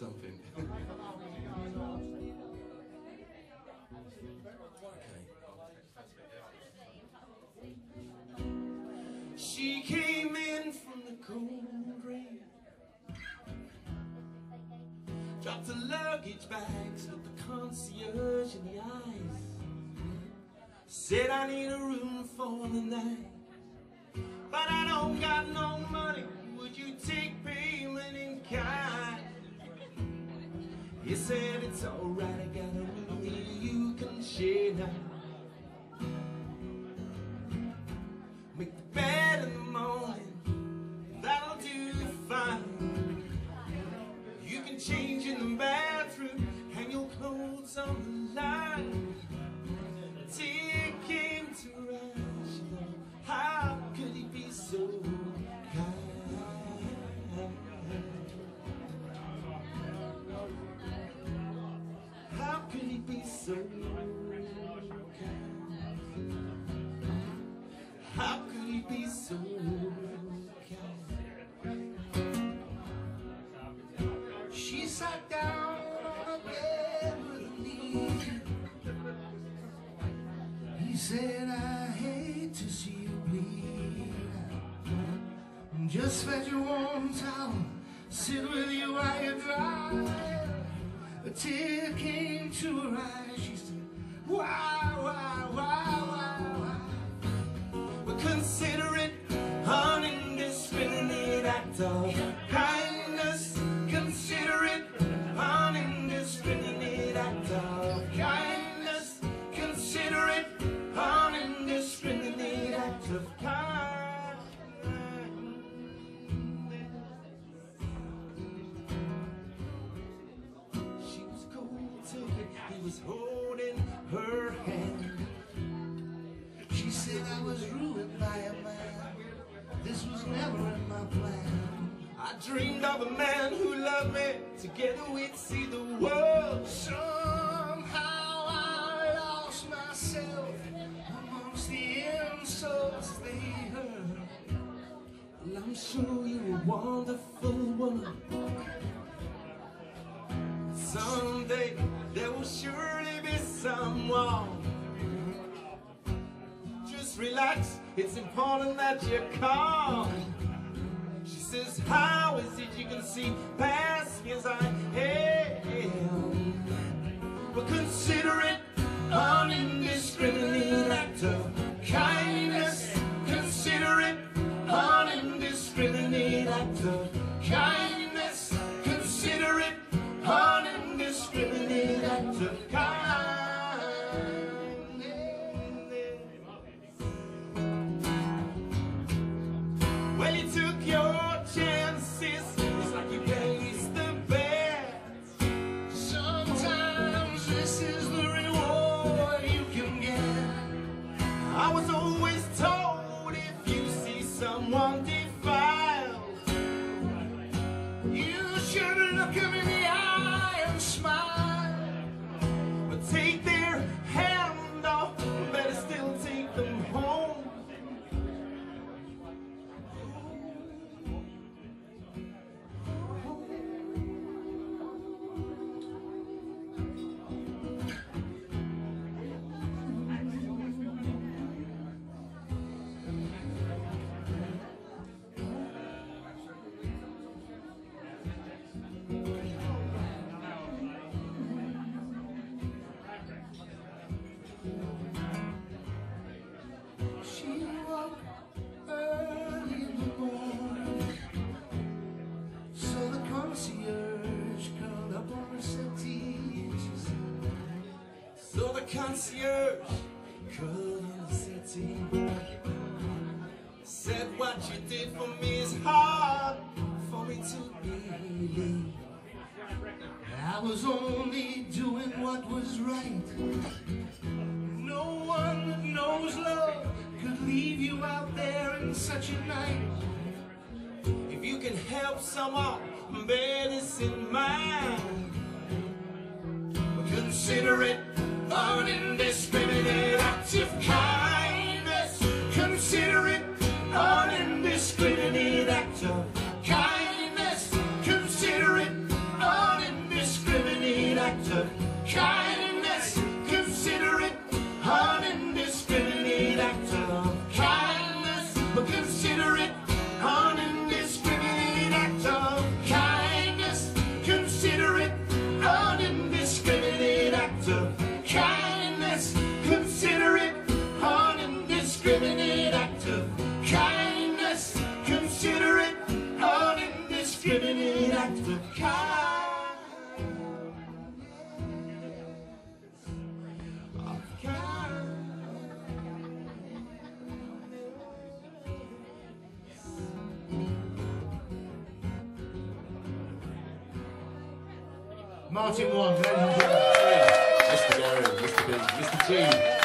something. She came in from the cold rain Dropped the luggage bags with the concierge in the eyes. Said I need a room for the night. But I don't got no money. Would you take payment in kind? He said it's alright, I got a room you can share. now said, I hate to see you bleed. Just fetch a warm towel, sit with you while you dry. A tear came to her eyes. She said, Why, why, why, why, why? But consider it an indiscriminate act of was holding her hand. She said I was ruined by a man. This was never in my plan. I dreamed of a man who loved me. Together we'd see the world. Somehow I lost myself amongst the insults they heard. Well, I'm sure you're a wonderful woman. Someday there will surely be someone. Just relax, it's important that you're calm. She says, How is it you can see past as I am? But consider it an indiscriminate act of kindness. Consider it an indiscriminate act of kindness. Them in concierge curled up on her settee. So the concierge curled on the settee. Said what you did for me is hard for me to believe. I was only doing what was right. No one that knows love could leave you out there in such a night. Can help someone, in mind. Consider it an Martyn gentlemen. Mr. Garry, Mr. B, Mr. G.